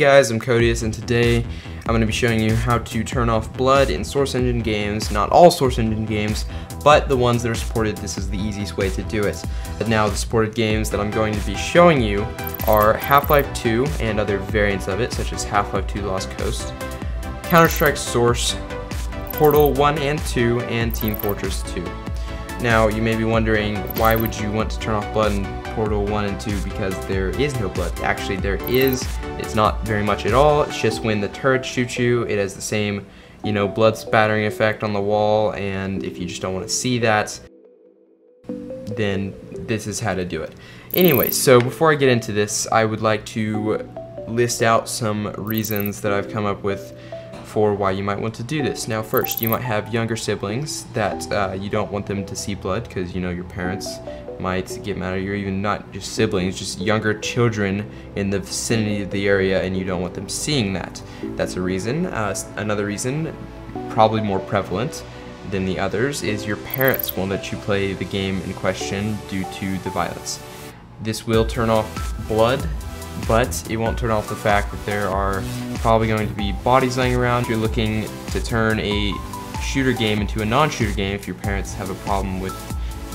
guys, I'm c0deous, and today I'm going to be showing you how to turn off blood in Source Engine games. Not all Source Engine games, but the ones that are supported, this is the easiest way to do it. But now the supported games that I'm going to be showing you are Half-Life 2 and other variants of it, such as Half-Life 2 Lost Coast, Counter-Strike Source, Portal 1 and 2, and Team Fortress 2. Now, you may be wondering, why would you want to turn off blood Portal 1 and 2 because there is no blood. Actually, there is. It's not very much at all. It's just when the turret shoots you, it has the same, you know, blood spattering effect on the wall, and if you just don't want to see that, then this is how to do it. Anyway, so before I get into this, I would like to list out some reasons that I've come up with for why you might want to do this. Now first, you might have younger siblings that uh, you don't want them to see blood because you know your parents might get mad at you, or even not just siblings, just younger children in the vicinity of the area, and you don't want them seeing that. That's a reason. Uh, another reason, probably more prevalent than the others, is your parents won't let you play the game in question due to the violence. This will turn off blood, but it won't turn off the fact that there are probably going to be bodies laying around. If you're looking to turn a shooter game into a non-shooter game, if your parents have a problem with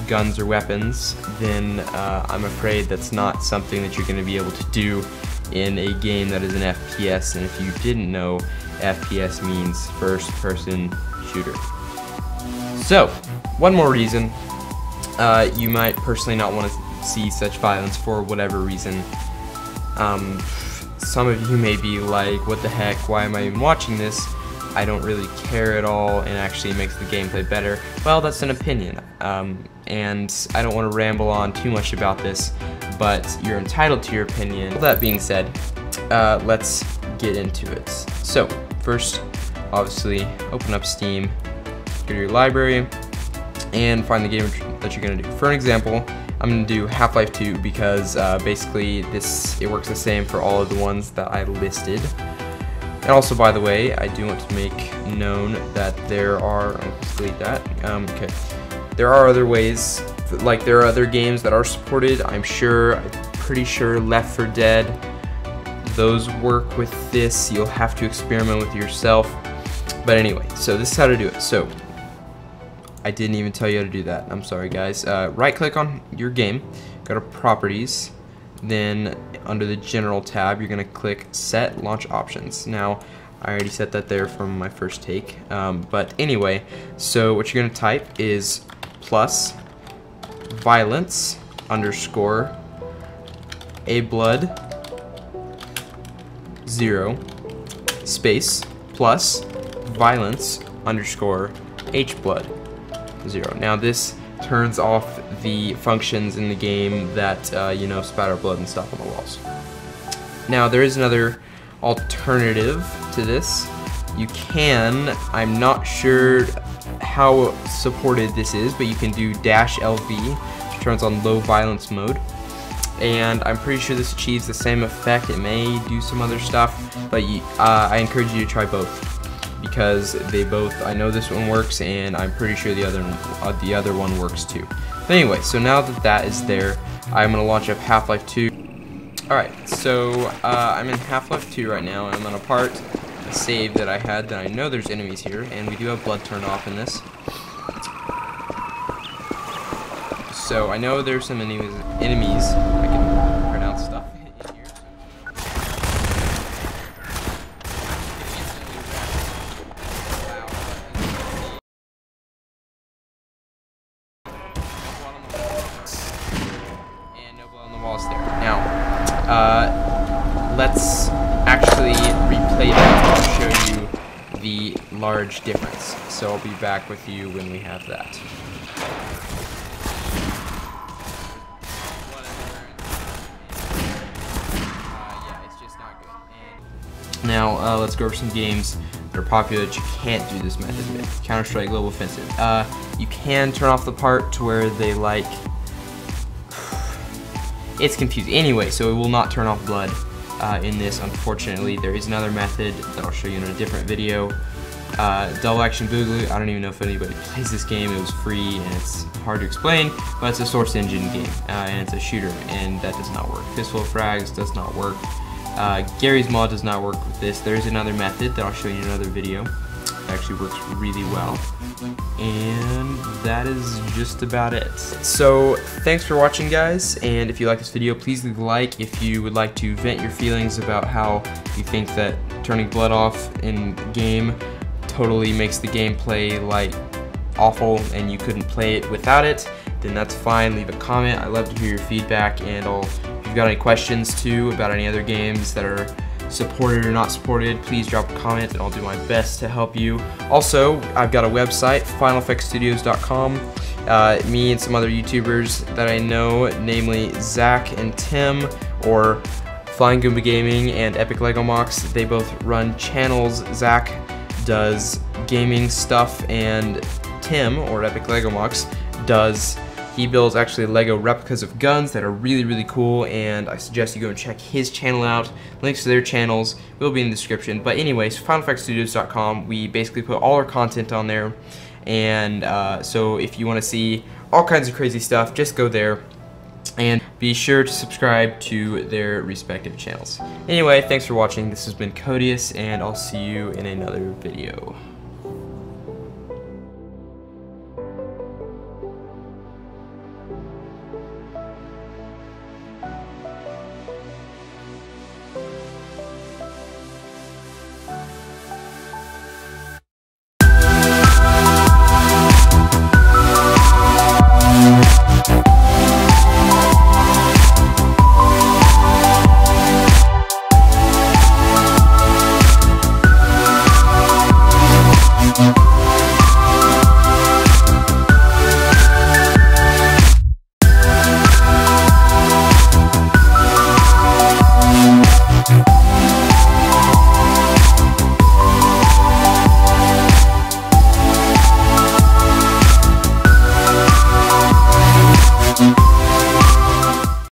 guns or weapons, then uh, I'm afraid that's not something that you're going to be able to do in a game that is an FPS. And if you didn't know, FPS means first person shooter. So, one more reason uh, you might personally not want to see such violence for whatever reason. Um, some of you may be like, what the heck, why am I even watching this? I don't really care at all and actually makes the gameplay better. Well, that's an opinion. Um, and I don't want to ramble on too much about this, but you're entitled to your opinion. With that being said, uh, let's get into it. So, first, obviously, open up Steam, go to your library, and find the game that you're going to do. For an example, I'm going to do Half-Life 2 because uh, basically this it works the same for all of the ones that I listed. And also, by the way, I do want to make known that there are, oh, let's delete that, um, okay, there are other ways, like there are other games that are supported. I'm sure, I'm pretty sure Left 4 Dead, those work with this. You'll have to experiment with yourself. But anyway, so this is how to do it. So, I didn't even tell you how to do that. I'm sorry, guys. Uh, right click on your game, go to properties, then under the general tab, you're gonna click set launch options. Now, I already set that there from my first take. Um, but anyway, so what you're gonna type is plus violence underscore a blood zero space plus violence underscore h blood zero. Now this turns off the functions in the game that uh, you know spatter blood and stuff on the walls. Now there is another alternative to this. You can, I'm not sure how supported this is, but you can do dash LV, which turns on low violence mode. And I'm pretty sure this achieves the same effect. It may do some other stuff, but you, uh, I encourage you to try both because they both, I know this one works and I'm pretty sure the other, uh, the other one works too. But anyway, so now that that is there, I'm going to launch up Half-Life 2. Alright, so uh, I'm in Half-Life 2 right now, I'm on a part a save that I had that I know there's enemies here, and we do have blood turned off in this. So I know there's some enemies, enemies uh, let's actually replay that to show you the large difference. So I'll be back with you when we have that. Now, uh, let's go over some games that are popular that you can't do this method with. Counter-Strike Global Offensive. Uh, you can turn off the part to where they like... It's confusing. Anyway, so it will not turn off blood uh, in this, unfortunately. There is another method that I'll show you in a different video. Uh, double Action Boogaloo, I don't even know if anybody plays this game. It was free and it's hard to explain, but it's a Source Engine game uh, and it's a shooter and that does not work. Fistful of Frags does not work. Uh, Garry's Mod does not work with this. There is another method that I'll show you in another video. It actually works really well. And that is just about it. So thanks for watching guys, and if you like this video, please leave a like if you would like to vent your feelings about how you think that turning blood off in game totally makes the gameplay like awful and you couldn't play it without it, then that's fine. Leave a comment. I love to hear your feedback and I'll, if you've got any questions too about any other games that are supported or not supported, please drop a comment and I'll do my best to help you. Also, I've got a website, finaleffectstudios.com. Uh, me and some other YouTubers that I know, namely Zack and Tim, or Flying Goomba Gaming and Epic Lego Mox, they both run channels. Zack does gaming stuff and Tim, or Epic Lego Mox, does he builds actually Lego replicas of guns that are really, really cool, and I suggest you go and check his channel out. Links to their channels will be in the description. But anyways, FinalEffectsStudios.com, we basically put all our content on there, and uh, so if you want to see all kinds of crazy stuff, just go there. And be sure to subscribe to their respective channels. Anyway, thanks for watching. This has been c0deous, and I'll see you in another video.